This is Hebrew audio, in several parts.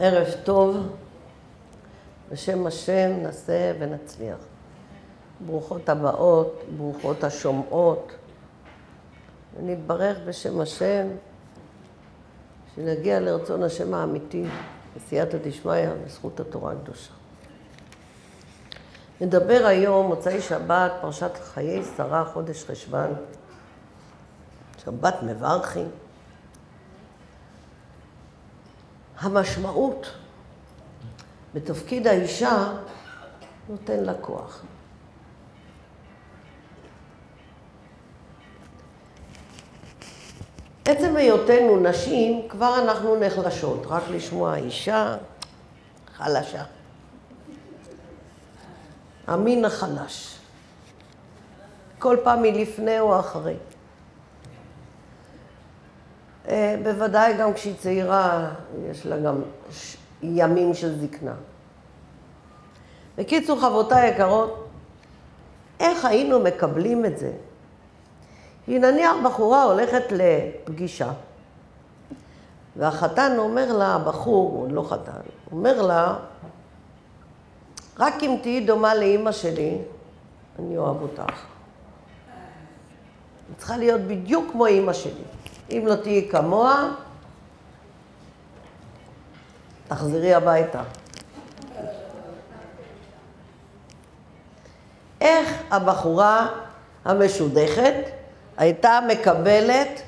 ערב טוב, בשם השם נעשה ונצליח. ברוכות הבאות, ברוכות השומעות, ונתברך בשם השם, שנגיע לרצון השם האמיתי, בסייעתא דשמיא, בזכות התורה הקדושה. נדבר היום, מוצאי שבת, פרשת חיי שרה, חודש חשוון, שבת מברכין. המשמעות בתפקיד האישה נותן לה כוח. עצם היותנו נשים, כבר אנחנו נחלשות. רק לשמוע אישה חלשה. המין החלש. כל פעם מלפני או אחרי. אה, בוודאי גם כשהיא צעירה, יש לה גם ימים של זקנה. בקיצור, חברותיי היקרות, איך היינו מקבלים את זה? היא נניח בחורה הולכת לפגישה, והחתן אומר לה, הבחור, הוא לא חתן, אומר לה, רק אם תהיי דומה לאימא שלי, אני אוהב אותך. היא צריכה להיות בדיוק כמו אימא שלי. אם לא תהיי כמוה, תחזרי הביתה. איך הבחורה המשודכת הייתה מקבלת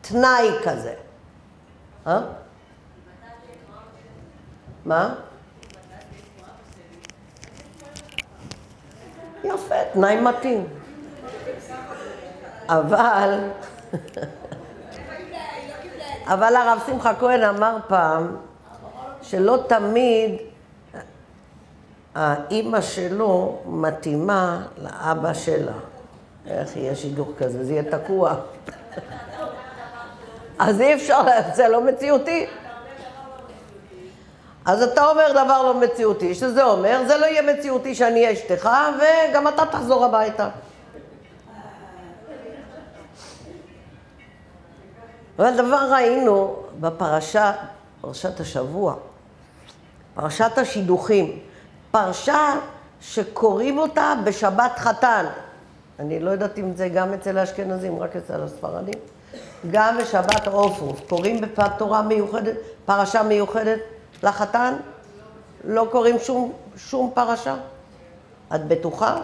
תנאי כזה? אה? מה? יפה, תנאי מתאים. אבל, אבל הרב שמחה כהן אמר פעם שלא תמיד האימא שלו מתאימה לאבא שלה. איך יהיה שידוך כזה? זה יהיה תקוע. אז אי אפשר, זה לא מציאותי. אז אתה אומר דבר לא מציאותי, שזה אומר, זה לא יהיה מציאותי שאני אהיה אשתך, וגם אתה תחזור הביתה. אבל דבר ראינו בפרשה, פרשת השבוע, פרשת השידוכים, פרשה שקוראים אותה בשבת חתן. אני לא יודעת אם זה גם אצל האשכנזים, רק אצל הספרדים. גם בשבת עופרות, קוראים בתורה מיוחדת, פרשה מיוחדת לחתן? לא קוראים שום, שום פרשה? את בטוחה?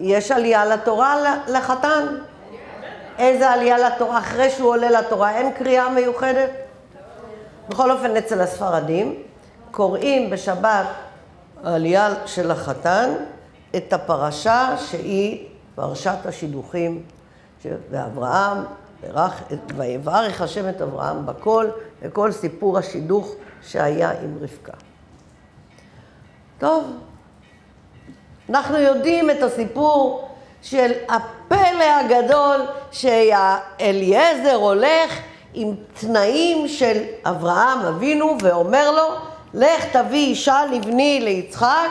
יש עלייה לתורה לחתן? איזה עלייה לתורה? אחרי שהוא עולה לתורה, אין קריאה מיוחדת? בכל אופן, אצל הספרדים, קוראים בשבת העלייה של החתן את הפרשה שהיא פרשת השידוכים, ואברהם ויברך השם את אברהם בכל, וכל סיפור השידוך שהיה עם רבקה. טוב, אנחנו יודעים את הסיפור של הפלא הגדול שאליעזר הולך עם תנאים של אברהם אבינו ואומר לו, לך תביא אישה לבני ליצחק.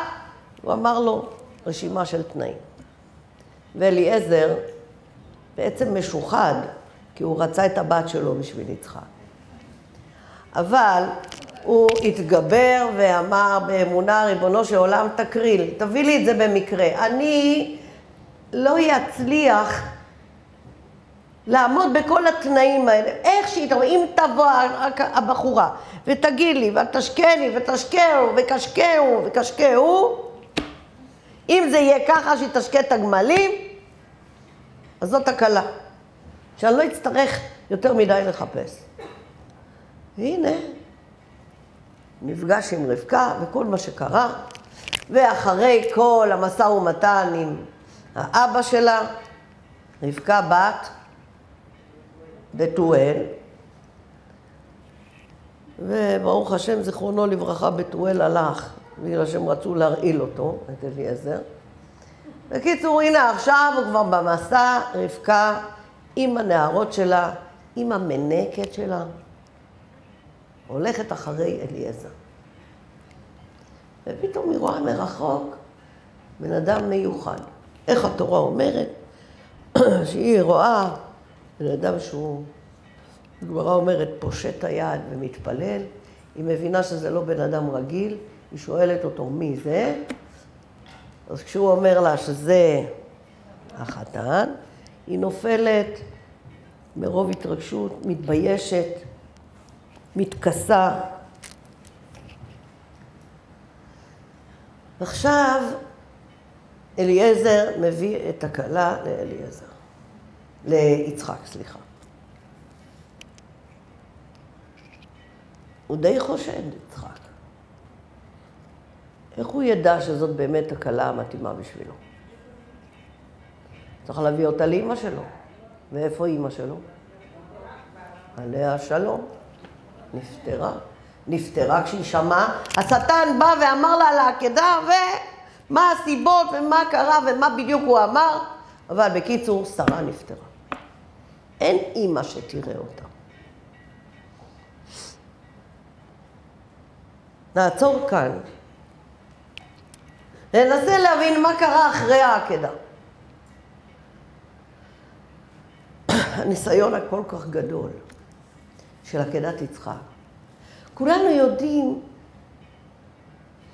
הוא אמר לו, רשימה של תנאים. ואליעזר בעצם משוחד, כי הוא רצה את הבת שלו בשביל יצחק. אבל הוא התגבר ואמר באמונה, ריבונו של עולם, תקריא לי, תביא לי את זה במקרה. אני לא אצליח לעמוד בכל התנאים האלה. איך שהיא תבוא, אם תבוא הבחורה ותגיד לי, ותשקני, ותשקהו, וקשקהו, וקשקהו, אם זה יהיה ככה שהיא תשקה את הגמלים, אז זאת הקלה. שאני לא אצטרך יותר מדי לחפש. והנה, נפגש עם רבקה וכל מה שקרה, ואחרי כל המשא ומתן עם האבא שלה, רבקה בת בתואל, וברוך השם, זיכרונו לברכה, בתואל הלך, בגלל שהם רצו להרעיל אותו, את אליעזר. בקיצור, הנה עכשיו הוא כבר במסע, רבקה עם הנערות שלה, עם המנקת שלה, הולכת אחרי אליעזר. ופתאום היא רואה מרחוק בן אדם מיוחד. איך התורה אומרת? שהיא רואה בן אדם שהוא הגמרא אומרת, פושט היד ומתפלל, היא מבינה שזה לא בן אדם רגיל, היא שואלת אותו, מי זה? אז כשהוא אומר לה שזה החתן, היא נופלת מרוב התרגשות, מתביישת, מתכסה. עכשיו אליעזר מביא את הכלה לאליעזר, ליצחק, סליחה. הוא די חושד, יצחק. איך הוא ידע שזאת באמת הכלה המתאימה בשבילו? צריך להביא אותה לאימא שלו. ואיפה אימא שלו? עליה השלום. נפטרה. נפטרה כשהיא שמעה, השטן בא ואמר לה על העקדה, ומה הסיבות ומה קרה ומה בדיוק הוא אמר, אבל בקיצור, שרה נפטרה. אין אימא שתראה אותה. נעצור כאן. ננסה להבין מה קרה אחרי העקדה. הניסיון הכל כך גדול של עקדת יצחק. כולנו יודעים,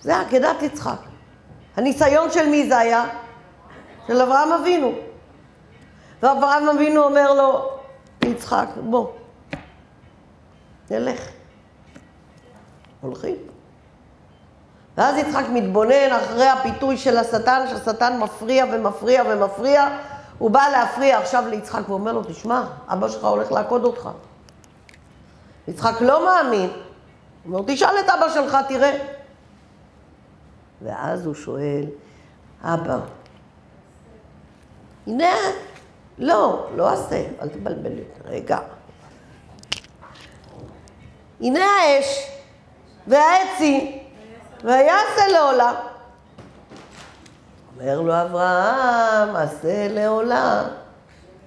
זה עקדת יצחק. הניסיון של מי זה היה? של אברהם אבינו. ואברהם אבינו אומר לו, יצחק, בוא, נלך. הולכים. ואז יצחק מתבונן אחרי הפיתוי של השטן, שהשטן מפריע ומפריע ומפריע. הוא בא להפריע עכשיו ליצחק ואומר לו, תשמע, אבא שלך הולך לעקוד אותך. יצחק לא מאמין. הוא אומר, תשאל את אבא שלך, תראה. ואז הוא שואל, אבא, הנה, לא, לא עשה, אל תבלבל לי, רגע. הנה האש והעצי ויעשה לעולה. אומר לו אברהם, עשה לעולה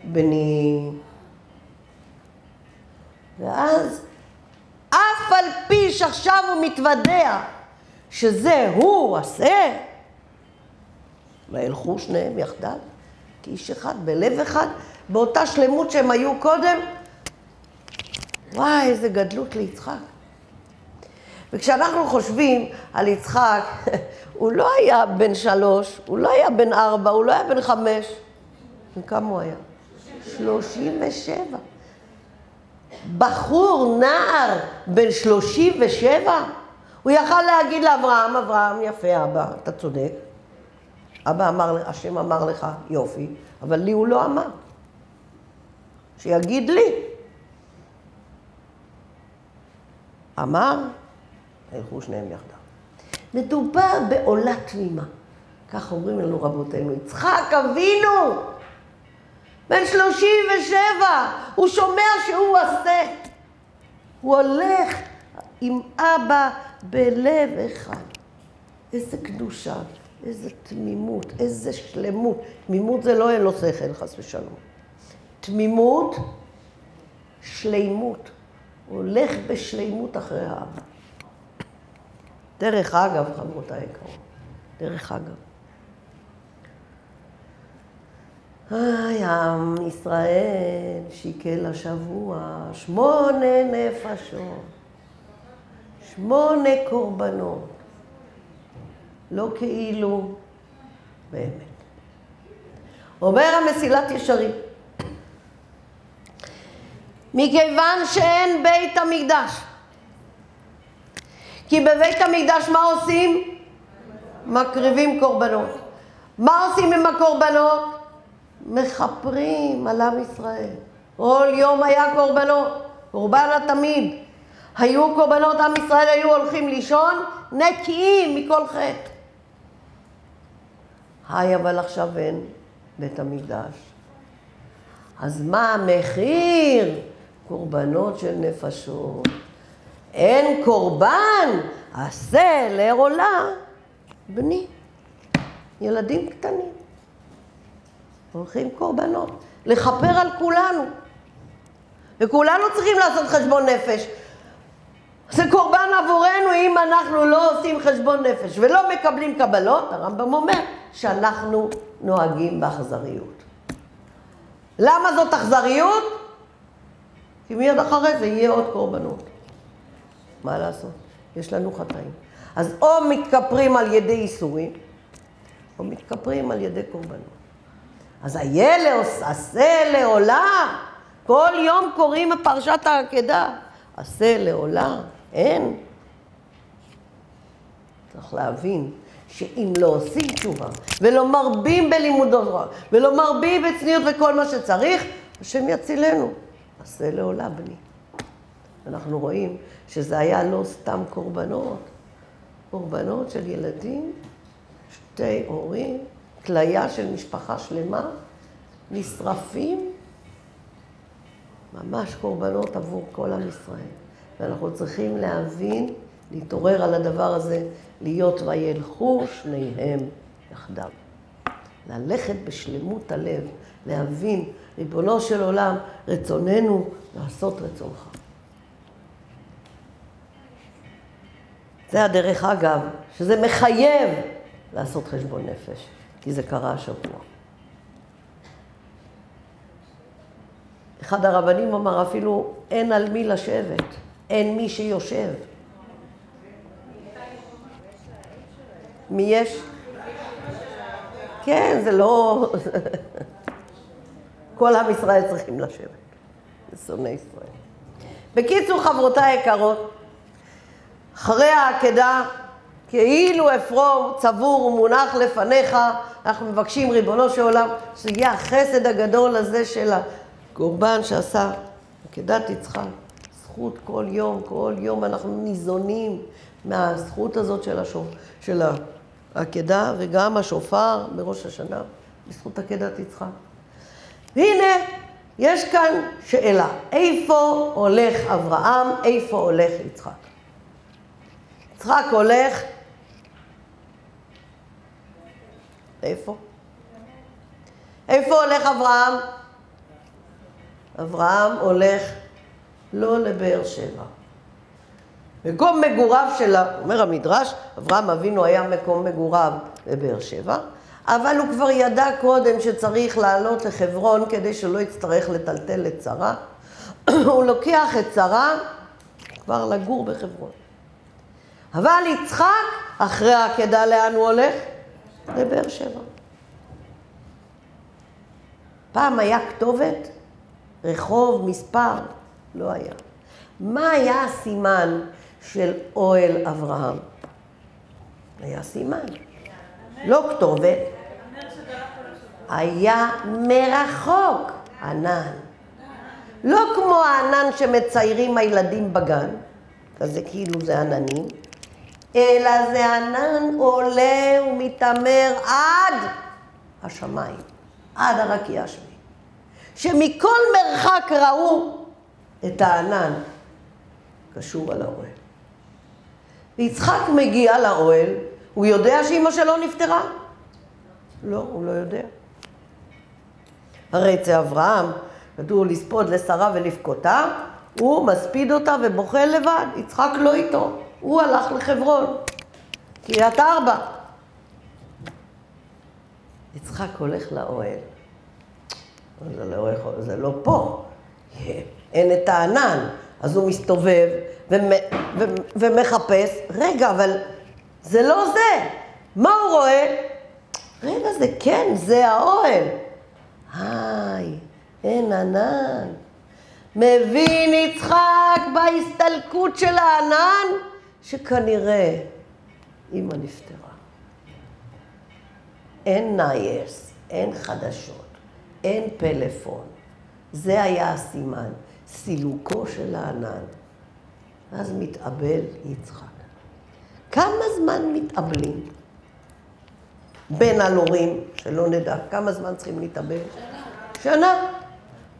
בני. ואז, אף על פי שעכשיו הוא מתוודע שזה הוא עשה, וילכו שניהם יחדיו, כאיש אחד, בלב אחד, באותה שלמות שהם היו קודם. וואי, איזה גדלות ליצחק. וכשאנחנו חושבים על יצחק, הוא לא היה בן שלוש, הוא לא היה בן ארבע, הוא לא היה בן חמש. וכמה הוא היה? שלושים ושבע. בחור, נער, בן שלושים ושבע? הוא יכל להגיד לאברהם, אברהם, יפה אבא, אתה צודק. אבא אמר, השם אמר לך, יופי, אבל לי הוא לא אמר. שיגיד לי. אמר, הלכו שניהם יחדיו. מדובר בעולה תמימה. כך אומרים לנו רבותינו, יצחק אבינו, בן שלושים ושבע, הוא שומע שהוא עשה. הוא הולך עם אבא בלב אחד. איזה קדושה, איזה תמימות, איזה שלמות. תמימות זה לא אין לו שכל, חס ושלום. תמימות, שלימות. הוא הולך בשלימות אחרי האבא. דרך אגב, חברותיי היקרות, דרך אגב. היי, עם ישראל שיקל השבוע שמונה נפשות, שמונה קורבנות, לא כאילו, באמת. אומר המסילת ישרים, מכיוון שאין בית המקדש, כי בבית המקדש מה עושים? מקריבים קורבנות. מה עושים עם הקורבנות? מכפרים על עם ישראל. כל יום היה קורבנות, קורבן התמיד. היו קורבנות, עם ישראל היו הולכים לישון נקיים מכל חטא. היי, אבל עכשיו אין בית המקדש. אז מה המחיר? קורבנות של נפשות. אין קורבן, עשה לעולה בני. ילדים קטנים. הולכים קורבנות. לכפר על כולנו. וכולנו צריכים לעשות חשבון נפש. זה קורבן עבורנו אם אנחנו לא עושים חשבון נפש ולא מקבלים קבלות, הרמב"ם אומר שאנחנו נוהגים באכזריות. למה זאת אכזריות? כי מיד אחרי זה יהיה עוד קורבנות. מה לעשות? יש לנו חטאים. אז או מתכפרים על ידי איסורים, או מתכפרים על ידי קורבנות. אז איה עשה לעולם. כל יום קוראים בפרשת העקדה. עשה לעולם. אין. צריך להבין שאם לא עושים תשובה, ולא מרבים בלימוד תורה, ולא מרבים בצניעות וכל מה שצריך, השם יצילנו. עשה לעולה בני. אנחנו רואים שזה היה לא סתם קורבנות, קורבנות של ילדים, שתי הורים, כליה של משפחה שלמה, נשרפים, ממש קורבנות עבור כל עם ישראל. ואנחנו צריכים להבין, להתעורר על הדבר הזה, להיות וילכו שניהם יחדיו. ללכת בשלמות הלב, להבין, ריבונו של עולם, רצוננו לעשות רצונך. זה הדרך אגב, שזה מחייב לעשות חשבון נפש, כי זה קרה השבוע. אחד הרבנים אמר אפילו, אין על מי לשבת, אין מי שיושב. מי יש? כן, זה לא... כל עם ישראל צריכים לשבת. שונאי ישראל. בקיצור, חברותיי היקרות, אחרי העקדה, כאילו אפרום צבור ומונח לפניך, אנחנו מבקשים, ריבונו של עולם, שיהיה החסד הגדול הזה של הקורבן שעשה עקדת יצחק. זכות כל יום, כל יום אנחנו ניזונים מהזכות הזאת של, השופ... של העקדה וגם השופר בראש השנה, בזכות עקדת יצחק. והנה, יש כאן שאלה, איפה הולך אברהם, איפה הולך יצחק? יצחק הולך, איפה? איפה הולך אברהם? אברהם הולך לא לבאר שבע. מקום מגוריו של, אומר המדרש, אברהם אבינו היה מקום מגוריו בבאר שבע, אבל הוא כבר ידע קודם שצריך לעלות לחברון כדי שלא יצטרך לטלטל את שרה. הוא לוקח את שרה כבר לגור בחברון. אבל יצחק, אחרי העקדה לאן הוא הולך? לבאר שבע. פעם היה כתובת, רחוב, מספר, לא היה. מה היה הסימן של אוהל אברהם? היה סימן. לא כתובת, היה מרחוק ענן. לא כמו הענן שמציירים הילדים בגן, כזה כאילו זה עננים, אלא זה ענן עולה ומתעמר עד השמיים, עד הרקיע השביעי. שמכל מרחק ראו את הענן קשור על האוהל. ויצחק מגיע לאוהל, הוא יודע שאימא שלו נפטרה? לא, הוא לא יודע. הרי אצל אברהם כתוב לספוד לשרה ולבכותה, הוא מספיד אותה ובוכה לבד, יצחק לא איתו, הוא הלך לחברון, קריית ארבע. יצחק הולך לאוהל. זה לא, זה לא פה, אין את הענן, אז הוא מסתובב ומחפש, רגע, אבל זה לא זה. מה הוא רואה? רגע, זה כן, זה האוהל. היי, אין ענן. מבין יצחק בהסתלקות של הענן, שכנראה אמא נפטרה. אין נייס, אין חדשות, אין פלאפון. זה היה הסימן, סילוקו של הענן. אז מתאבל יצחק. כמה זמן מתאבלים? בין הלורים, שלא נדע, כמה זמן צריכים להתאבל? שנה. שנה.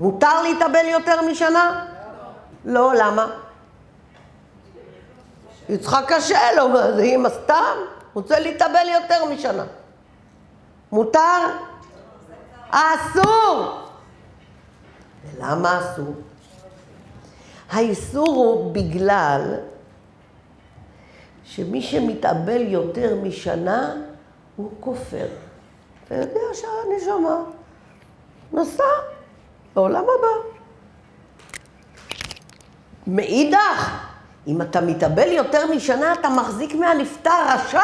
מותר להתאבל יותר משנה? לא. לא, למה? יצחק קשה לו, זה אימא סתם? רוצה להתאבל יותר משנה. מותר? אסור! ולמה אסור? האיסור הוא בגלל שמי שמתאבל יותר משנה הוא כופר. אתה יודע שהנשמה נסע לעולם הבא. מאידך, אם אתה מתאבל יותר משנה, אתה מחזיק מהנפטר רשע.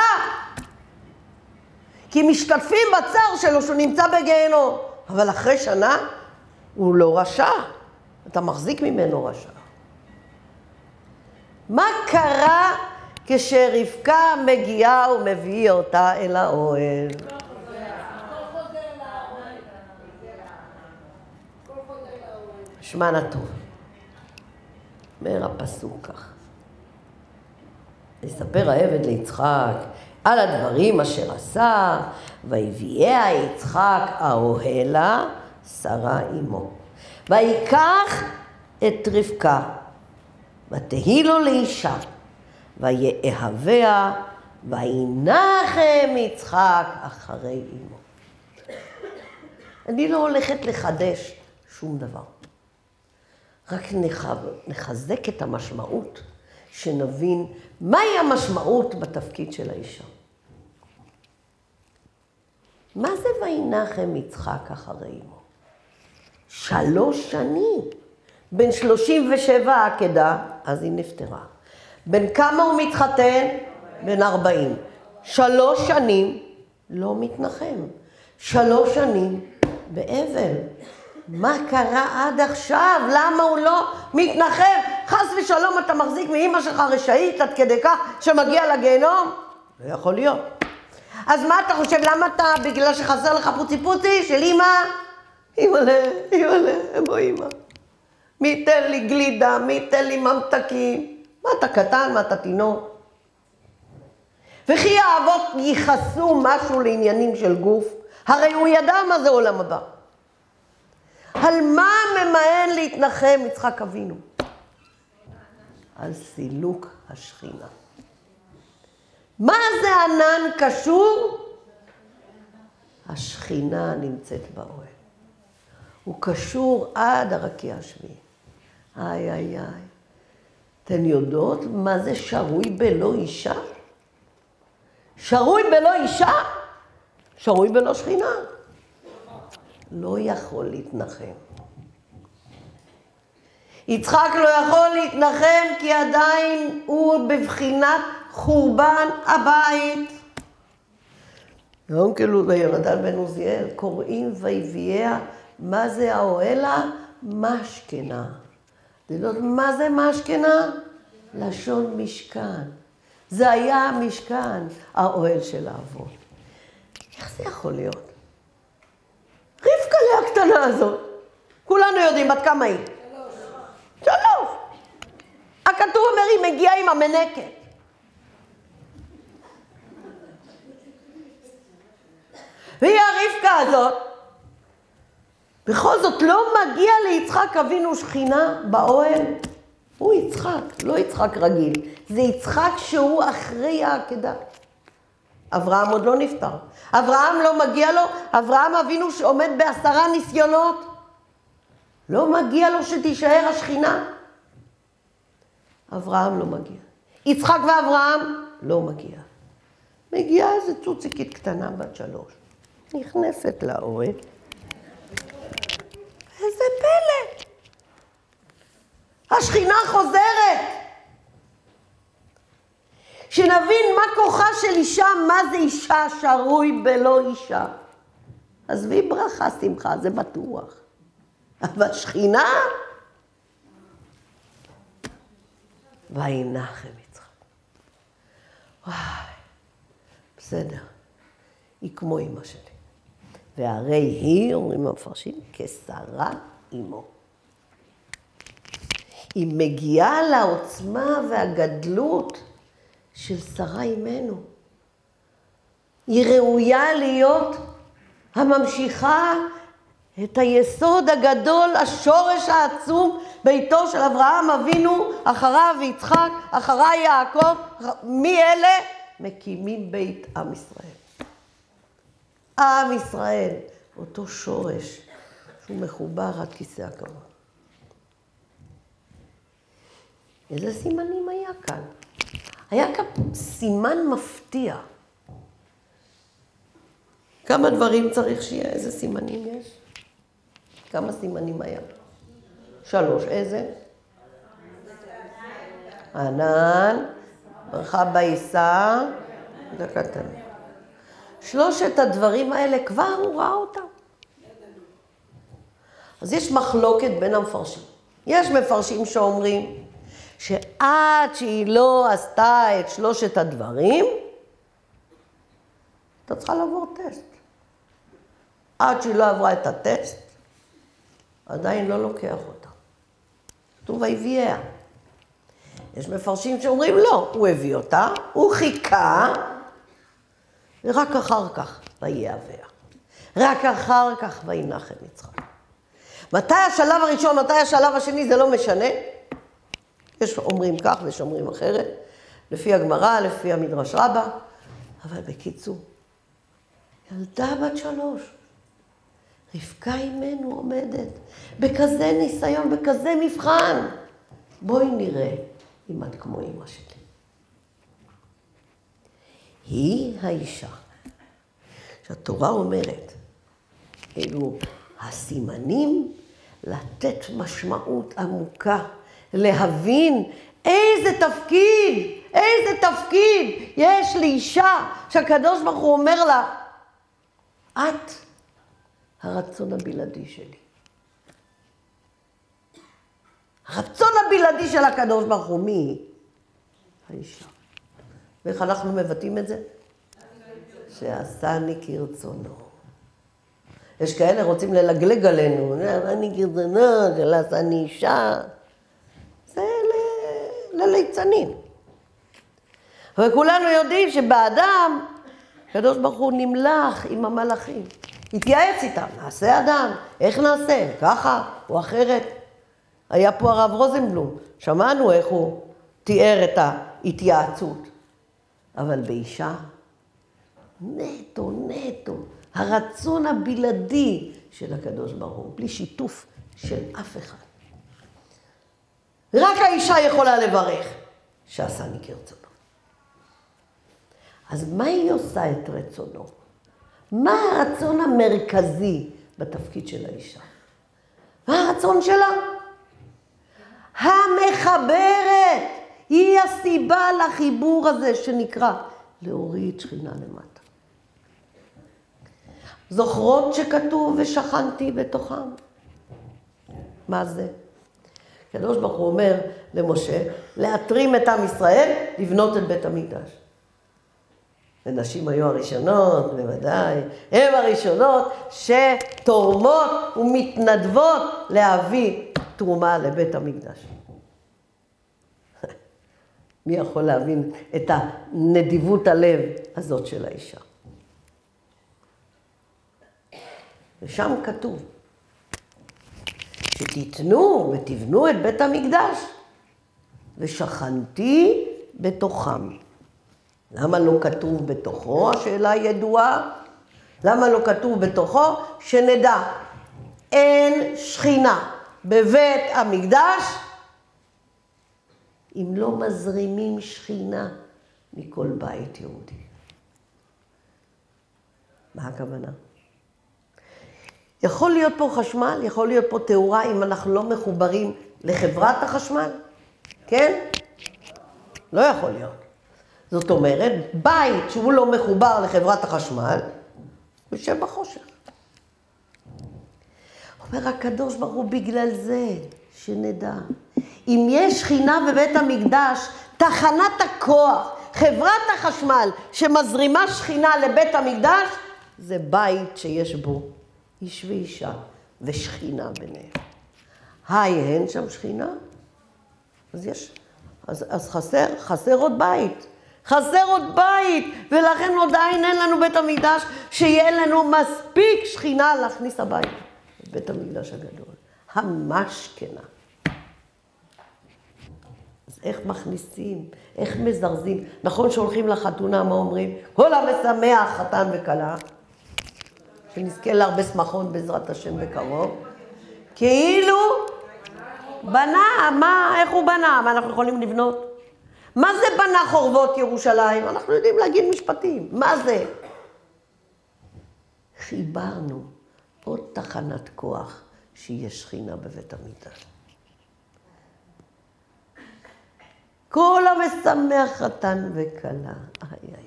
כי משתתפים בצער שלו שהוא נמצא בגיהנום. אבל אחרי שנה, הוא לא רשע. אתה מחזיק ממנו רשע. מה קרה כשרבקה מגיעה ומביא אותה אל האוהל? שמע טוב. אומר הפסוק כך. יספר העבד ליצחק על הדברים אשר עשה, ויביאה יצחק האוהלה, שרה אמו. ויקח את רבקה, ותהי לו לאישה, ויאהביה, וינחם יצחק אחרי אמו. אני לא הולכת לחדש שום דבר. רק נחזק את המשמעות, שנבין מהי המשמעות בתפקיד של האישה. מה זה וינחם יצחק אחרי אמו? שלוש שנים. בן 37 עקדה, אז היא נפטרה. בן כמה הוא מתחתן? בן 40. שלוש שנים לא מתנחם. שלוש שנים באבל. מה קרה עד עכשיו? למה הוא לא מתנחם? חס ושלום אתה מחזיק מאימא שלך רשאית עד כדי כך שמגיע לגיהנום? לא יכול להיות. אז מה אתה חושב, למה אתה, בגלל שחסר לך פוצי פוצי של אימא? אימא'לה, אימא'לה, בוא אימא. מי ייתן לי גלידה, מי ייתן לי ממתקים? מה אתה קטן, מה אתה תינוק? וכי האבות ייחסו משהו לעניינים של גוף? הרי הוא ידע מה זה עולם הבא. על מה ממאן להתנחם יצחק אבינו? על סילוק השכינה. מה זה ענן קשור? השכינה נמצאת באוהל. הוא קשור עד הרקיע השביעי. איי, איי, איי. אתן יודעות מה זה שרוי בלא אישה? שרוי בלא אישה? שרוי בלא שכינה. לא יכול להתנחם. יצחק לא יכול להתנחם כי עדיין הוא בבחינת חורבן הבית. יום כאילו ויונתן בן עוזיאל קוראים ויביאה, מה זה האוהלה? משכנה. יודעות מה זה משכנה? לשון משכן. זה היה המשכן, האוהל של האבות. איך זה יכול להיות? הקטנה הזאת, כולנו יודעים בת כמה היא. שלוש. שלוש. הכתוב אומר, היא מגיעה עם המנקת. והיא הרבקה הזאת, בכל זאת לא מגיע ליצחק אבינו שכינה באוהל. הוא יצחק, לא יצחק רגיל. זה יצחק שהוא אחרי העקדה. אברהם עוד לא נפטר. אברהם לא מגיע לו, אברהם אבינו שעומד בעשרה ניסיונות. לא מגיע לו שתישאר השכינה. אברהם לא מגיע. יצחק ואברהם לא מגיע. מגיעה איזה צוציקית קטנה בת שלוש. נכנסת לאוהל. איזה פלא! השכינה חוזרת. שנבין מה כוחה של אישה, מה זה אישה שרוי בלא אישה. עזבי ברכה, שמחה, זה בטוח. אבל שכינה? וינחם יצחק. וואי, בסדר. היא כמו אימא שלי. והרי היא, אומרים המפרשים, כשרה אימו. היא מגיעה לעוצמה והגדלות של שרה אימנו. היא ראויה להיות הממשיכה את היסוד הגדול, השורש העצום, ביתו של אברהם אבינו, אחריו יצחק, אחריי יעקב, מי אלה? מקימים בית עם ישראל. עם ישראל, אותו שורש שהוא מחובר עד כיסא הכבוד. איזה סימנים היה כאן? היה כאן סימן מפתיע. כמה דברים צריך שיהיה? איזה סימנים יש? כמה סימנים היה? שלוש. איזה? ענן, ברכה בעיסה, וקטן. שלושת הדברים האלה, כבר הוא ראה אותם. אז יש מחלוקת בין המפרשים. יש מפרשים שאומרים שעד שהיא לא עשתה את שלושת הדברים, אתה צריכה לעבור טסט. עד שהיא לא עברה את הטסט, עדיין לא לוקח אותה. כתוב ויביאה. יש מפרשים שאומרים לא, הוא הביא אותה, הוא חיכה, ורק אחר כך ויהביה. רק אחר כך וינחם יצחק. מתי השלב הראשון, מתי השלב השני, זה לא משנה. יש אומרים כך ויש אומרים אחרת, לפי הגמרא, לפי המדרש רבה, אבל בקיצור, ילדה בת שלוש, רבקה אימנו עומדת, בכזה ניסיון, בכזה מבחן. בואי נראה אם את כמו אימא שלי. היא האישה שהתורה אומרת, אלו הסימנים לתת משמעות עמוקה, להבין איזה תפקיד, איזה תפקיד יש לאישה שהקדוש ברוך הוא אומר לה, את הרצון הבלעדי שלי. הרצון הבלעדי של הקדוש ברוך הוא, מי? האישה. ואיך אנחנו מבטאים את זה? שעשני כרצונו. יש כאלה רוצים ללגלג עלינו, אני גרזנה, של עשני אישה. לליצנים. אבל כולנו יודעים שבאדם, הקדוש ברוך הוא נמלח עם המלאכים. התייעץ איתם, נעשה אדם, איך נעשה, ככה או אחרת. היה פה הרב רוזנבלום, שמענו איך הוא תיאר את ההתייעצות. אבל באישה, נטו, נטו, הרצון הבלעדי של הקדוש ברוך הוא, בלי שיתוף של אף אחד. רק האישה יכולה לברך, שעשני כרצונו. אז מה היא עושה את רצונו? מה הרצון המרכזי בתפקיד של האישה? מה הרצון שלה? המחברת. היא הסיבה לחיבור הזה שנקרא להוריד שכינה למטה. זוכרות שכתוב ושכנתי בתוכם? מה זה? הקדוש ברוך הוא אומר למשה, להתרים את עם ישראל, לבנות את בית המקדש. ונשים היו הראשונות, בוודאי, הן הראשונות שתורמות ומתנדבות להביא תרומה לבית המקדש. מי יכול להבין את הנדיבות הלב הזאת של האישה? ושם כתוב, שתיתנו ותבנו את בית המקדש, ושכנתי בתוכם. למה לא כתוב בתוכו? השאלה ידועה. למה לא כתוב בתוכו? שנדע, אין שכינה בבית המקדש אם לא מזרימים שכינה מכל בית יהודי. מה הכוונה? יכול להיות פה חשמל, יכול להיות פה תאורה אם אנחנו לא מחוברים לחברת החשמל, כן? לא יכול להיות. זאת אומרת, בית שהוא לא מחובר לחברת החשמל, הוא יושב בחושך. אומר הקדוש ברוך הוא, בגלל זה, שנדע. אם יש שכינה בבית המקדש, תחנת הכוח, חברת החשמל שמזרימה שכינה לבית המקדש, זה בית שיש בו איש ואישה ושכינה ביניהם. היי, אין שם שכינה? אז יש, אז, אז חסר, חסר עוד בית. חסר עוד בית, ולכן עדיין אין לנו בית המקדש, שיהיה לנו מספיק שכינה להכניס הבית. בית המקדש הגדול, המשכנה. אז איך מכניסים? איך מזרזים? נכון שהולכים לחתונה, מה אומרים? כל המשמח, חתן וכלה. שנזכה להרבה שמחות בעזרת השם בקרוב. כאילו בנה, מה, איך הוא בנה? מה אנחנו יכולים לבנות? מה זה בנה חורבות ירושלים? אנחנו יודעים להגיד משפטים. מה זה? חיברנו עוד תחנת כוח שהיא שכינה בבית המקדש. כל המשמח חתן וכלה. איי, איי, איי.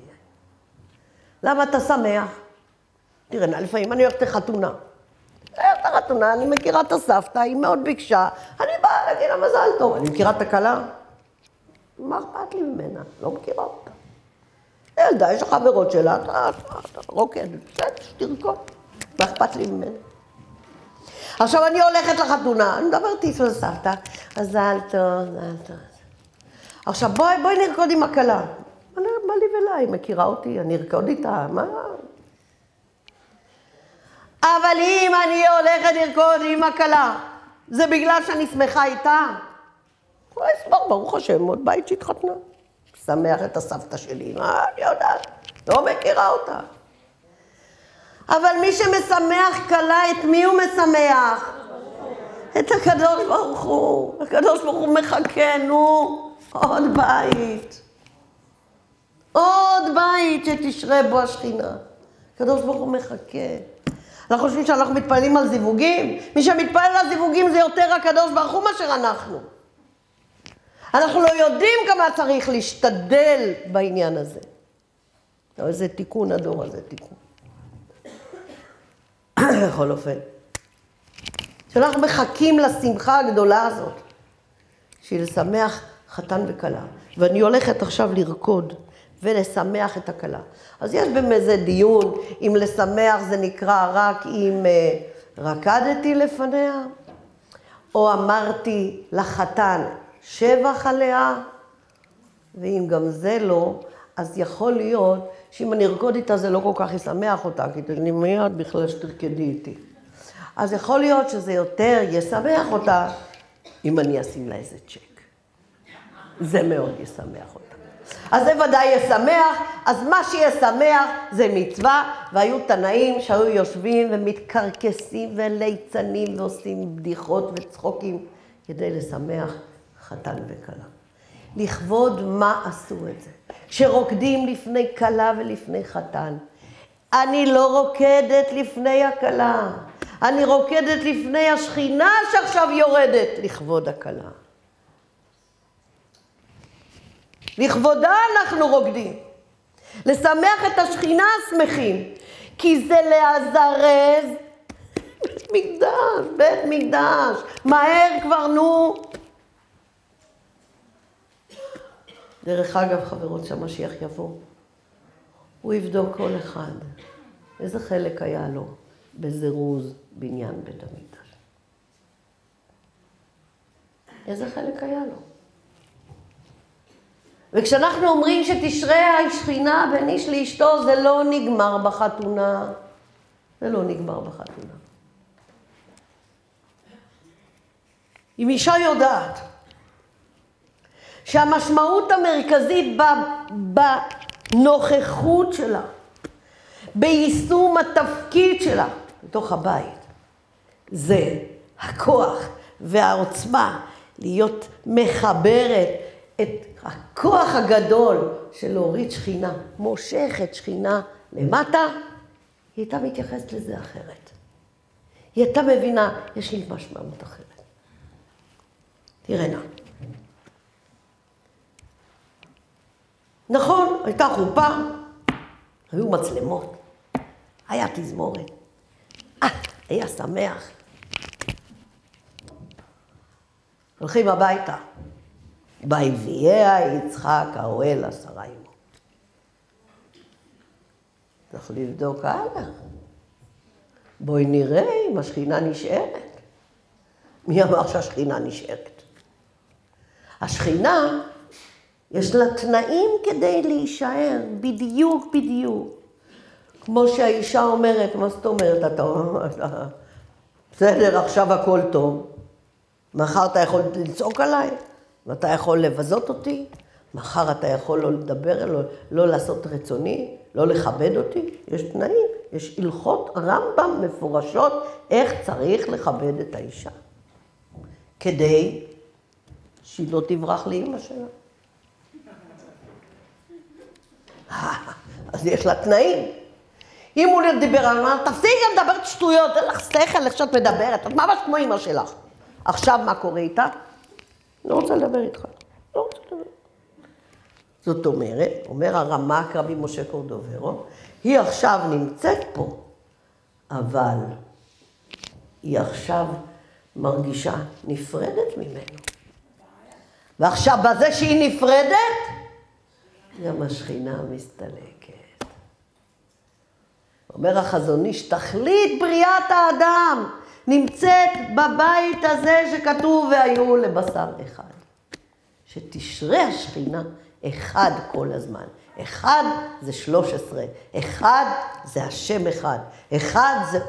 למה אתה שמח? תראה, לפעמים אני הולכת לחתונה. הולכת לחתונה, אני מכירה את הסבתא, היא מאוד ביקשה, אני באה להגיד לה מזל טוב. אני מכירה את הכלה? מה אכפת לי ממנה? לא מכירה אותה. ילדה, יש חברות שלה, אתה רוקד, בסדר, שתרקוד. מה אכפת לי ממנה? עכשיו אני הולכת לחתונה, אני מדברת איתו לסבתא, מזל טוב, מזל טוב. עכשיו בואי, בואי נרקוד עם הכלה. מה לי ולה, היא מכירה אותי, אני ארקוד איתה, מה? אבל אם אני הולכת לרקוד עם הכלה, זה בגלל שאני שמחה איתה? לא אסבור, ברוך השם, עוד בית שהתחתנה. שמח את הסבתא שלי, מה אני יודעת? לא מכירה אותה. אבל מי שמשמח כלה, את מי הוא משמח? את הקדוש ברוך הוא. הקדוש ברוך הוא מחכה, נו, עוד בית. עוד בית שתשרה בו השכינה. הקדוש ברוך הוא מחכה. אנחנו חושבים שאנחנו מתפללים על זיווגים? מי שמתפלל על זיווגים זה יותר הקדוש ברוך הוא מאשר אנחנו. אנחנו לא יודעים כמה צריך להשתדל בעניין הזה. אבל זה תיקון הדור הזה, תיקון. בכל אופן. שאנחנו מחכים לשמחה הגדולה הזאת, שהיא לשמח חתן וכלה. ואני הולכת עכשיו לרקוד ולשמח את הכלה. אז יש במזה דיון אם לשמח זה נקרא רק אם uh, רקדתי לפניה, או אמרתי לחתן שבח עליה, ואם גם זה לא, אז יכול להיות שאם אני ארקוד איתה זה לא כל כך ישמח אותה, כי אני מיד בכלל שתרקדי איתי. אז יכול להיות שזה יותר ישמח אותה אם אני אשים לה איזה צ'ק. זה מאוד ישמח אותה. אז זה ודאי ישמח, אז מה שישמח זה מצווה, והיו תנאים שהיו יושבים ומתקרקסים וליצנים ועושים בדיחות וצחוקים כדי לשמח חתן וכלה. לכבוד מה עשו את זה? שרוקדים לפני כלה ולפני חתן. אני לא רוקדת לפני הכלה, אני רוקדת לפני השכינה שעכשיו יורדת לכבוד הכלה. לכבודה אנחנו רוקדים. לשמח את השכינה שמחים, כי זה להזרז בית מקדש, בית מקדש. מהר כבר, נו. דרך אגב, חברות, שהמשיח יבוא, הוא יבדוק כל אחד. איזה חלק היה לו בזירוז בניין בית המקדש? איזה חלק היה לו? וכשאנחנו אומרים שתשרה השכינה בין איש לאשתו, זה לא נגמר בחתונה. זה לא נגמר בחתונה. אם אישה יודעת שהמשמעות המרכזית בנוכחות שלה, ביישום התפקיד שלה בתוך הבית, זה הכוח והעוצמה להיות מחברת את הכוח הגדול של להוריד שכינה, מושכת שכינה למטה, היא הייתה מתייחסת לזה אחרת. היא הייתה מבינה, יש לי משמעות אחרת. תראה נא. נכון, הייתה חופה, היו מצלמות, היה תזמורת, אה, היה שמח. הולכים הביתה. בהביאה יצחק האוהל עשרה ימות. צריך לבדוק הלאה. בואי נראה אם השכינה נשארת. מי אמר שהשכינה נשארת? השכינה, יש לה תנאים כדי להישאר, בדיוק בדיוק. כמו שהאישה אומרת, מה זאת אומרת? אתה בסדר, עכשיו הכל טוב. מחר אתה יכול לצעוק עליי? ואתה יכול לבזות אותי, מחר אתה יכול לא לדבר, לא, לא לעשות רצוני, לא לכבד אותי. יש תנאים, יש הלכות רמב"ם מפורשות איך צריך לכבד את האישה. כדי שהיא לא תברח לאימא שלה. אז יש לה תנאים. אם הוא דיבר על מה, תפסיקי לדבר שטויות, אין לך שכל איך שאת מדברת, את ממש כמו אימא שלך. עכשיו מה קורה איתה? לא רוצה לדבר איתך. לא רוצה לדבר. זאת אומרת, אומר הרמ"ק רבי משה קורדוברו, היא עכשיו נמצאת פה, אבל היא עכשיו מרגישה נפרדת ממנו. ועכשיו, בזה שהיא נפרדת, גם השכינה מסתלקת. אומר החזון איש, תכלית בריאת האדם נמצאת בבית הזה שכתוב והיו לבשר אחד. שתשרה השכינה אחד כל הזמן. אחד זה שלוש עשרה, אחד זה השם אחד, אחד זה,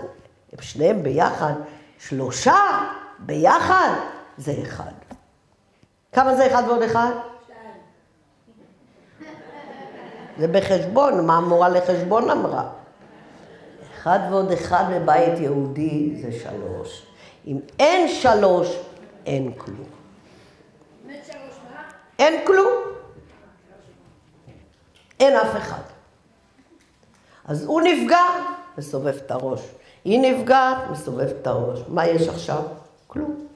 הם שניהם ביחד, שלושה ביחד זה אחד. כמה זה אחד ועוד אחד? זה בחשבון, מה המורה לחשבון אמרה? אחד ועוד אחד בבית יהודי זה שלוש. אם אין שלוש, אין כלום. אין כלום. אין אף אחד. אז הוא נפגע, מסובב את הראש. היא נפגעת, מסובב את הראש. מה יש עכשיו? כלום.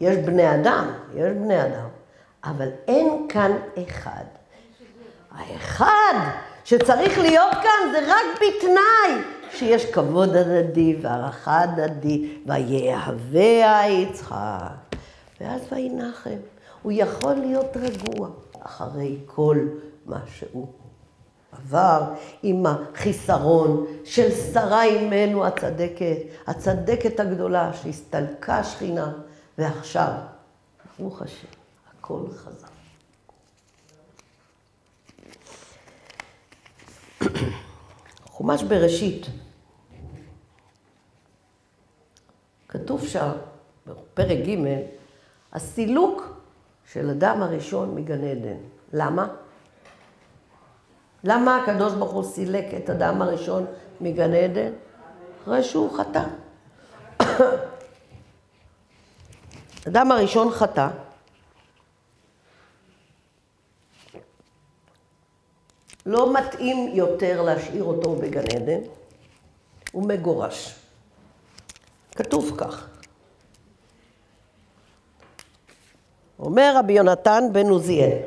יש בני אדם, יש בני אדם, אבל אין כאן אחד. האחד שצריך להיות כאן זה רק בתנאי שיש כבוד הדדי והערכה הדדית, ויהווה יצחק. ואז וינחם. הוא יכול להיות רגוע אחרי כל מה שהוא עבר עם החיסרון של שרה אימנו הצדקת, הצדקת הגדולה שהסתלקה שכינה, ועכשיו, ברוך השם, הכל חזר. חומש בראשית, כתוב שם, בפרק ג', הסילוק של אדם הראשון מגן עדן. למה? למה הקדוש ברוך הוא סילק את אדם הראשון מגן עדן? אחרי שהוא חטא. אדם הראשון חטא, לא מתאים יותר להשאיר אותו בגן עדן, הוא מגורש. כתוב כך. אומר רבי יונתן בן עוזיאל,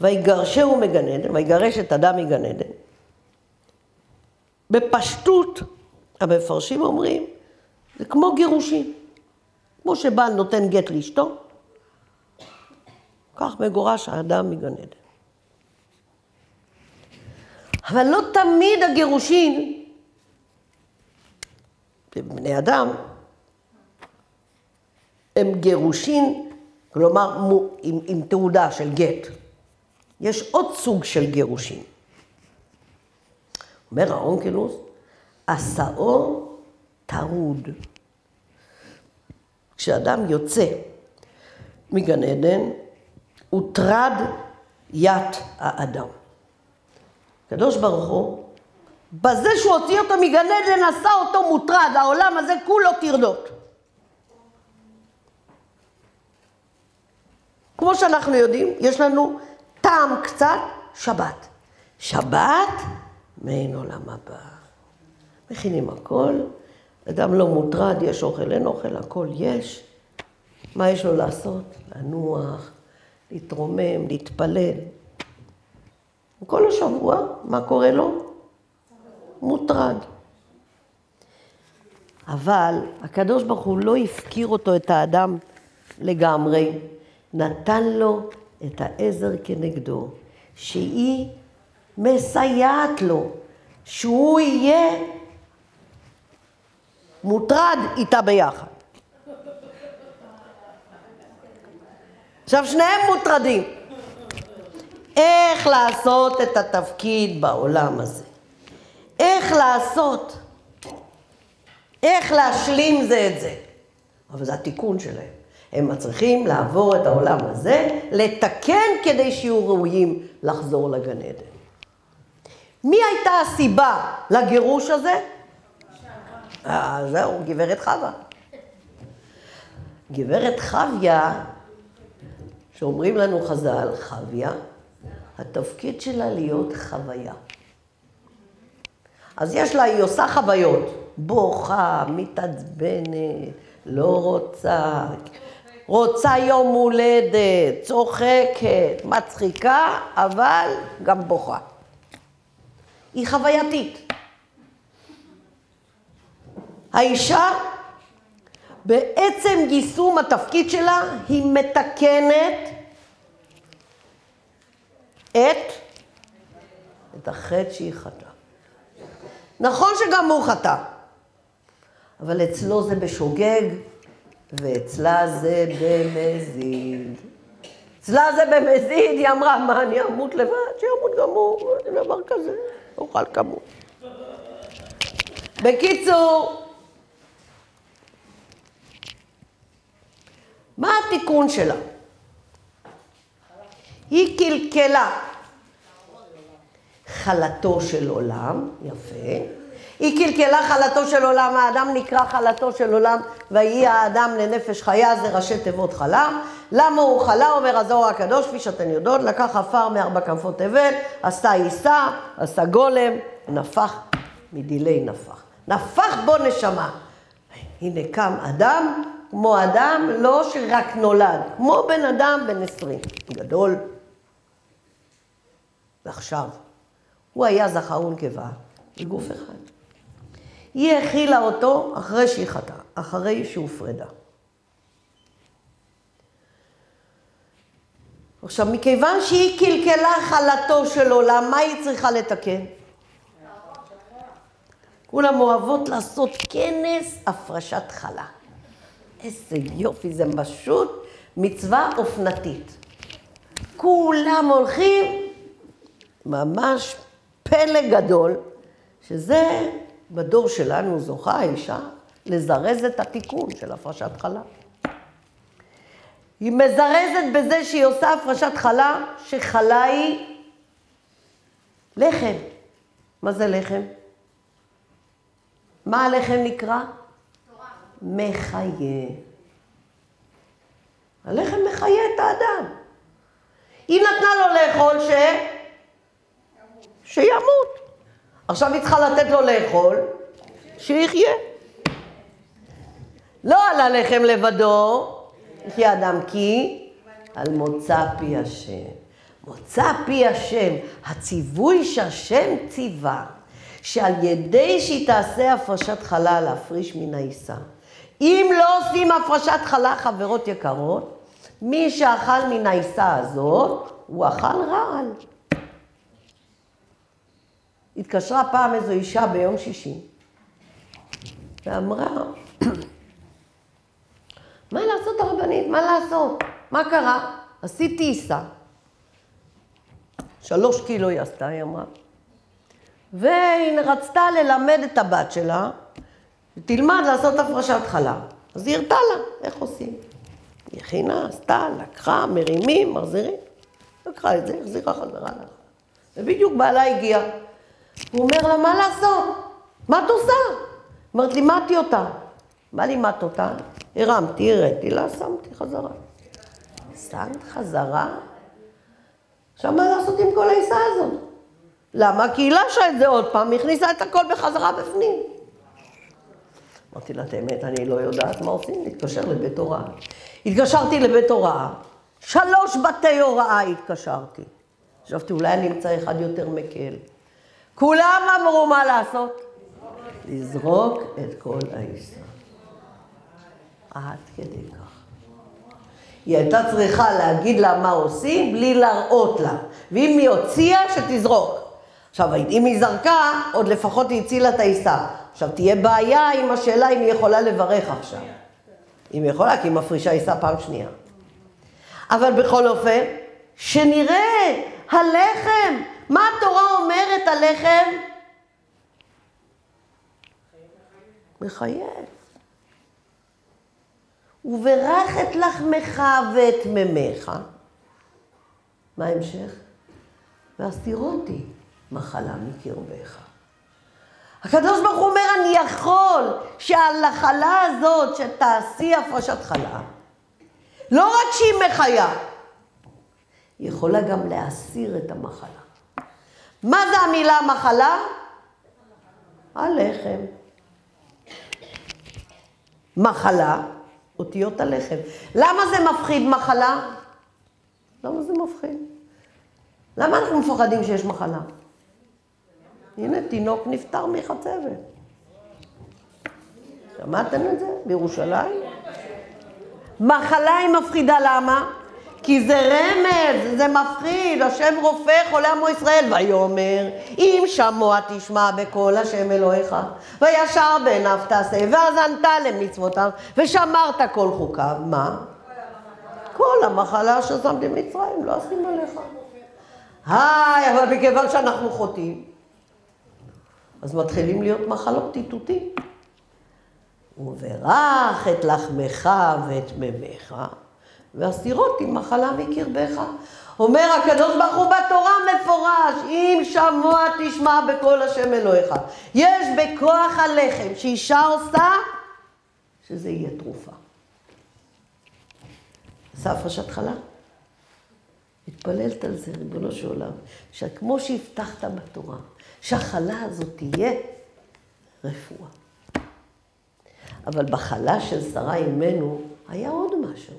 ויגרשהו מגן עדן, ויגרש את אדם מגן עדן. בפשטות, המפרשים אומרים, זה כמו גירושין. כמו שבעל נותן גט לאשתו, כך מגורש האדם מגן עדן. אבל לא תמיד הגירושין, בני אדם, הם גירושין, כלומר עם, עם תעודה של גט. יש עוד סוג של גירושין. אומר האונקלוס, השאור טרוד. כשאדם יוצא מגן עדן, הוטרד ית האדם. הקדוש ברוך הוא, בזה שהוא הוציא אותו מגן עדן, עשה אותו מוטרד, העולם הזה כולו טרדות. כמו שאנחנו יודעים, יש לנו טעם קצת שבת. שבת, מעין עולם הבא. מכינים הכל, אדם לא מוטרד, יש אוכל, אין אוכל, הכל יש. מה יש לו לעשות? לנוח, להתרומם, להתפלל. כל השבוע, מה קורה לו? מוטרד. אבל הקדוש ברוך הוא לא הפקיר אותו, את האדם, לגמרי. נתן לו את העזר כנגדו, שהיא מסייעת לו, שהוא יהיה מוטרד איתה ביחד. עכשיו, שניהם מוטרדים. איך לעשות את התפקיד בעולם הזה? איך לעשות? איך להשלים זה את זה? אבל זה התיקון שלהם. הם צריכים לעבור את העולם הזה, לתקן כדי שיהיו ראויים לחזור לגן עדן. מי הייתה הסיבה לגירוש הזה? אה, זהו, גברת חווה. גברת חוויה, שאומרים לנו חז"ל, חוויה, התפקיד שלה להיות חוויה. אז יש לה, היא עושה חוויות, בוכה, מתעצבנת, לא רוצה, רוצה יום הולדת, צוחקת, מצחיקה, אבל גם בוכה. היא חווייתית. האישה, בעצם יישום התפקיד שלה, היא מתקנת את, את החטא שהיא חטאה. נכון שגם הוא חטא, אבל אצלו זה בשוגג, ואצלה זה במזיד. אצלה זה במזיד, היא אמרה, מה, אני אמות לבד? שימות גם הוא, דבר כזה, אוכל כמות. בקיצור, מה התיקון שלה? היא קלקלה חלתו של עולם, יפה. היא קלקלה חלתו של עולם, האדם נקרא חלתו של עולם, ויהי האדם לנפש חיה, זה ראשי תיבות חלה. למה הוא חלה, אומר הזוהר הקדוש, כפי שאתן יודעות, לקח עפר מארבע כנפות תבל, עשה עיסה, עשה גולם, נפח מדילי נפח. נפח בו נשמה. הנה קם אדם, כמו אדם, לא שרק נולד, כמו בן אדם בן עשרים, גדול. ועכשיו, הוא היה זכר ונקבה בגוף אחד. היא הכילה אותו אחרי שהיא חטאה, אחרי שהופרדה. עכשיו, מכיוון שהיא קלקלה חלתו של עולם, מה היא צריכה לתקן? כולם אוהבות לעשות כנס הפרשת חלה. איזה יופי, זה פשוט מצווה אופנתית. כולם הולכים, ממש פלא גדול, שזה בדור שלנו זוכה האישה לזרז את התיקון של הפרשת חלה. היא מזרזת בזה שהיא עושה הפרשת חלה, שחלה היא לחם. מה זה לחם? מה הלחם נקרא? מחיה. הלחם מחיה את האדם. היא נתנה לו לאכול ש... שימות. עכשיו היא צריכה לתת לו לאכול, שיחיה. לא על הלחם לבדו, יחיה אדם כי על מוצא פי השם. מוצא פי השם, הציווי שהשם ציווה, שעל ידי שהיא תעשה הפרשת חלה להפריש מן העיסה. אם לא עושים הפרשת חלה, חברות יקרות, מי שאכל מן העיסה הזאת, הוא אכל רעל. התקשרה פעם איזו אישה ביום שישי, ואמרה, מה לעשות הרבנית? מה לעשות? מה קרה? עשיתי עיסה. שלוש קילו היא עשתה, היא אמרה. והיא רצתה ללמד את הבת שלה, תלמד לעשות הפרשת חלה. אז היא הראתה לה איך עושים. היא הכינה, עשתה, לקחה, מרימים, מחזירים. לקחה את זה, החזירה חזרה לה. ובדיוק בעלה הגיע. הוא אומר לה, מה לעשות? מה את עושה? אומרת, לימדתי אותה. מה לימדת אותה? הרמתי, הראתי לה, שמתי חזרה. שמת חזרה? עכשיו, מה לעשות עם כל העיסה הזאת? למה? כי היא לשה את זה עוד פעם, הכניסה את הכל בחזרה בפנים. אמרתי לה, את האמת, אני לא יודעת מה עושים, להתקשר לבית הוראה. התקשרתי לבית הוראה, שלוש בתי הוראה התקשרתי. חשבתי, אולי אני אמצא אחד יותר מקל. כולם אמרו מה לעשות? לזרוק את כל העיסה. עד כדי כך. היא הייתה צריכה להגיד לה מה עושים בלי להראות לה. ואם היא הוציאה, שתזרוק. עכשיו, אם היא זרקה, עוד לפחות היא הצילה את העיסה. עכשיו, תהיה בעיה עם השאלה אם היא יכולה לברך עכשיו. אם היא יכולה, כי היא מפרישה עיסה פעם שנייה. אבל בכל אופן, שנראה הלחם. מה התורה אומרת הלחם? מחייב. וברך את לחמך ואת ממך. מה ההמשך? והסתירותי מחלה מקרבך. הקדוש ברוך הוא אומר, אני יכול שעל החלה הזאת שתעשי הפרשת חלה, לא רק שהיא מחיה, היא יכולה גם להסיר את המחלה. מה זה המילה מחלה? הלחם. מחלה אותיות הלחם. למה זה מפחיד מחלה? למה זה מפחיד? למה אנחנו מפחדים שיש מחלה? הנה, תינוק נפטר מחצבת. שמעתם את זה? בירושלים? מחלה היא מפחידה, למה? כי זה רמז, זה מפחיד, השם רופא חולה עמו ישראל, ויאמר, אם שמוע תשמע בקול השם אלוהיך, וישר בעיניו תעשה, והאזנת למצוותיו, ושמרת כל חוקיו, מה? כל המחלה ששמתי במצרים, לא אשים עליך. היי, אבל מכיוון שאנחנו חוטאים, אז מתחילים להיות מחלות איתותים. וברך את לחמך ואת מימיך, והסירות עם מחלה מקרבך. אומר הקדוש ברוך הוא בתורה מפורש, אם שמוע תשמע בקול השם אלוהיך. יש בכוח הלחם שאישה עושה, שזה יהיה תרופה. עשה הפרשת חלה? התפללת על זה, ריבונו של עולם, שכמו שהבטחת בתורה, שהחלה הזאת תהיה רפואה. אבל בחלה של שרה אימנו היה עוד משהו.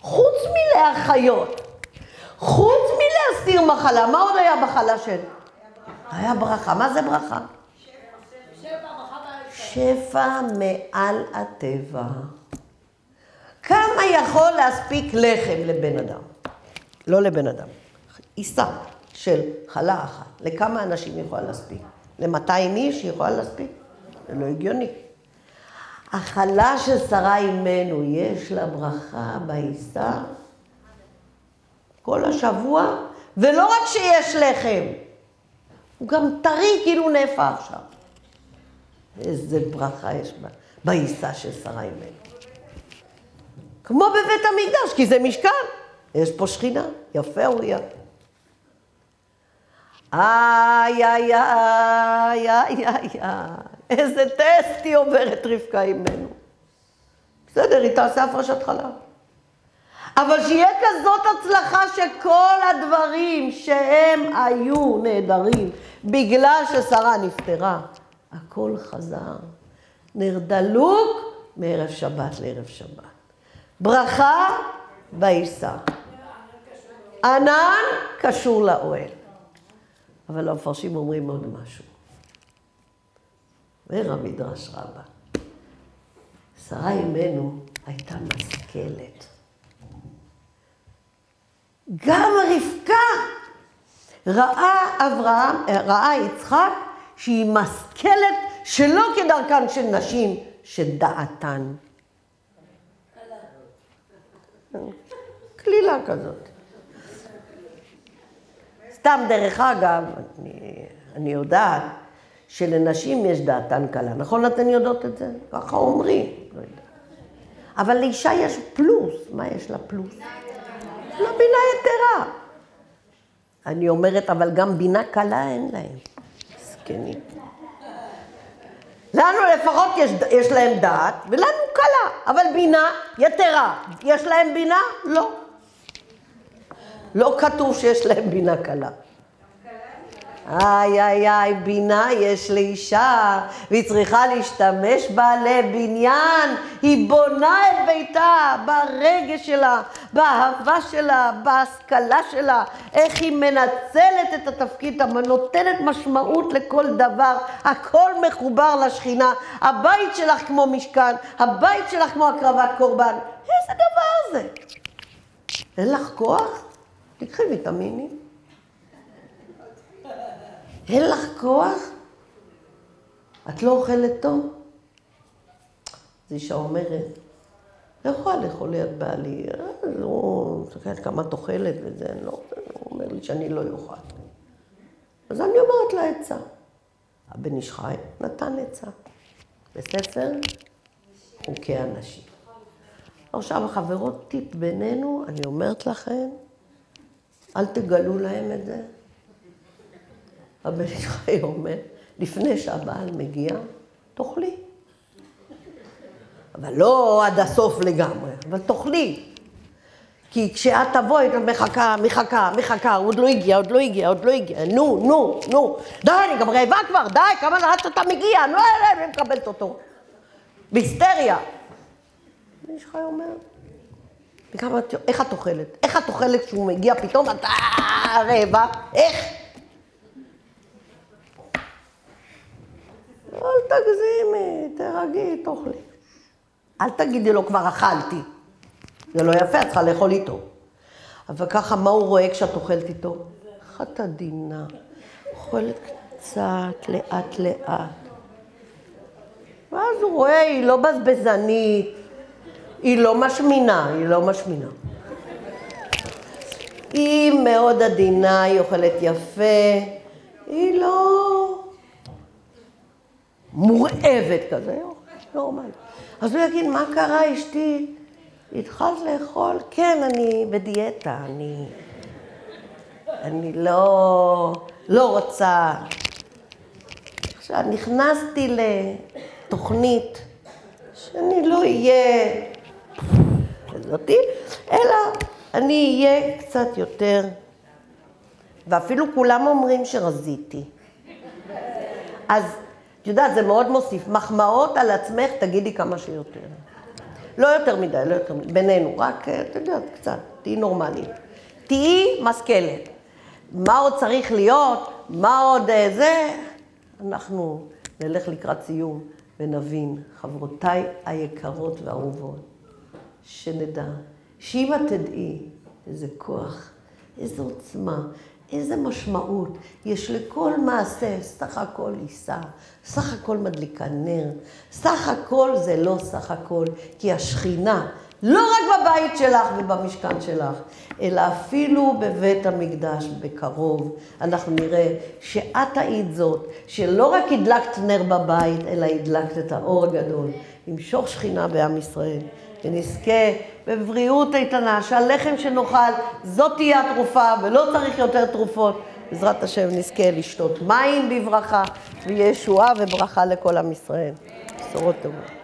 חוץ מלהחיות, חוץ מלהסיר מחלה, מה עוד היה בחלה של? היה ברכה. מה זה ברכה? שפע מעל הטבע. כמה יכול להספיק לחם לבן אדם? לא לבן אדם. עיסה של חלה אחת. לכמה אנשים יכולה להספיק? ל-200 איש יכולה להספיק? זה לא הגיוני. החלה של שרה אימנו, יש לה ברכה בעיסה כל השבוע, ולא רק שיש לחם, הוא גם טרי כאילו נאפה עכשיו. איזה ברכה יש בה, בעיסה של שרה אימנו. כמו בבית המקדש, כי זה משכן, יש פה שכינה, יפה אוריה. איי, איי, איי, איי, איי. איזה טסט היא עוברת רבקה אימנו. בסדר, היא תעשה הפרשת חלב. אבל שיהיה כזאת הצלחה שכל הדברים שהם היו נהדרים בגלל ששרה נפטרה, הכל חזר. נר דלוק מערב שבת לערב שבת. ברכה בעיסה. ענן קשור לאוהל. אבל המפרשים אומרים עוד משהו. אומר המדרש רבה, שרה אימנו הייתה משכלת. גם רבקה ראה אברהם, ראה יצחק שהיא משכלת שלא כדרכן של נשים שדעתן. כלילה כזאת. סתם דרך אגב, אני, אני יודעת שלנשים יש דעתן קלה. נכון אתן יודעות את זה? ככה אומרים, לא. אבל לאישה יש פלוס. מה יש לה פלוס? לא בינה יתרה. אני אומרת, אבל גם בינה קלה אין להם. זקנים. לנו לפחות יש, יש להם דעת, ולנו קלה, אבל בינה יתרה. יש להם בינה? לא. לא כתוב שיש להם בינה קלה. איי, איי, איי, בינה יש לאישה, והיא צריכה להשתמש בה לבניין. היא בונה את ביתה ברגש שלה, באהבה שלה, בהשכלה שלה, איך היא מנצלת את התפקיד, נותנת משמעות לכל דבר, הכל מחובר לשכינה. הבית שלך כמו משכן, הבית שלך כמו הקרבת קורבן. איזה דבר זה? אין לך כוח? תקחי ויטמינים. אין לך כוח? את לא אוכלת טוב? אז אישה אומרת, לא יכולה לאכול ליד בעלי, לא, מסתכלת כמה את אוכלת וזה, לא, הוא אומר לי שאני לא אוכל. אז אני אומרת לה עצה. הבן איש חי נתן עצה. בספר חוקי הנשים. עכשיו החברות טיפ בינינו, אני אומרת לכם, אל תגלו להם את זה. הבן חי אומר, לפני שהבעל מגיע, תאכלי. אבל לא עד הסוף לגמרי, אבל תאכלי. כי כשאת תבואי, את מחכה, מחכה, מחכה, עוד לא הגיע, עוד לא הגיע, עוד לא הגיע, נו, נו, נו. די, אני גם רעבה כבר, די, כמה עד שאתה מגיע, נו, אני מקבלת אותו. בהיסטריה. איש חי אומר, וכמה, איך את אוכלת? איך את אוכלת כשהוא מגיע פתאום, את אה, רעבה? איך? אל תגזימי, תרגי, תאכלי. אל תגידי לו, כבר אכלתי. זה לא יפה, את צריכה לאכול איתו. אבל ככה, מה הוא רואה כשאת אוכלת איתו? איך את עדינה, אוכלת קצת, לאט לאט. ואז הוא רואה, היא לא בזבזנית, היא לא משמינה, היא לא משמינה. היא מאוד עדינה, היא אוכלת יפה, היא לא מורעבת כזה, נורמלי. אז הוא יגיד, מה קרה אשתי? התחלת לאכול? כן, אני בדיאטה, אני... אני לא... לא רוצה... עכשיו, נכנסתי לתוכנית שאני לא אהיה כזאתי, אלא אני אהיה קצת יותר, ואפילו כולם אומרים שרזיתי. אז את יודעת, זה מאוד מוסיף. מחמאות על עצמך, תגידי כמה שיותר. לא יותר מדי, לא יותר מדי, בינינו, רק, אה, את יודעת, קצת, תהיי נורמלית. תהיי משכלת. מה עוד צריך להיות, מה עוד אה, זה, אנחנו נלך לקראת סיום ונבין, חברותיי היקרות והאהובות, שנדע שאם את תדעי איזה כוח, איזו עוצמה, איזה משמעות. יש לכל מעשה, סך הכל עיסה, סך הכל מדליקה נר, סך הכל זה לא סך הכל, כי השכינה, לא רק בבית שלך ובמשכן שלך, אלא אפילו בבית המקדש בקרוב, אנחנו נראה שאת היית זאת, שלא רק הדלקת נר בבית, אלא הדלקת את האור הגדול, למשוך שכינה בעם ישראל. ונזכה בבריאות איתנה, שהלחם שנאכל, זאת תהיה התרופה, ולא צריך יותר תרופות. בעזרת השם נזכה לשתות מים בברכה, וישועה וברכה לכל עם ישראל. בשורות טובות.